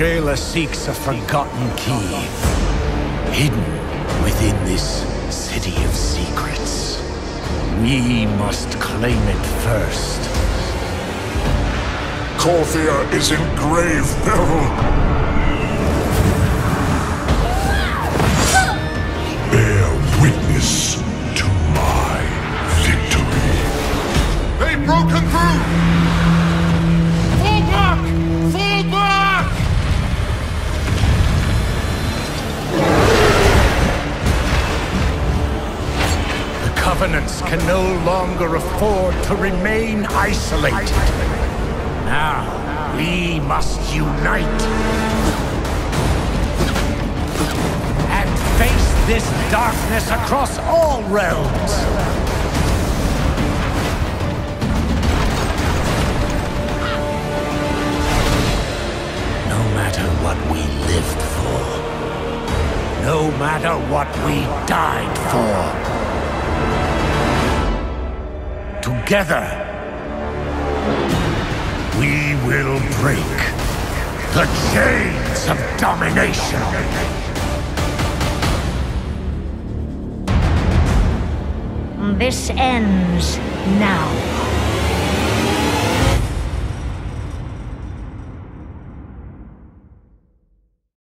jailer seeks a forgotten key, hidden within this city of secrets. We must claim it first. Korthia is in grave peril. Bear witness to my victory. They've broken through! Covenants can no longer afford to remain isolated. Now, we must unite. And face this darkness across all realms. No matter what we lived for. No matter what we died for. Together, we will break the chains of domination. This ends now.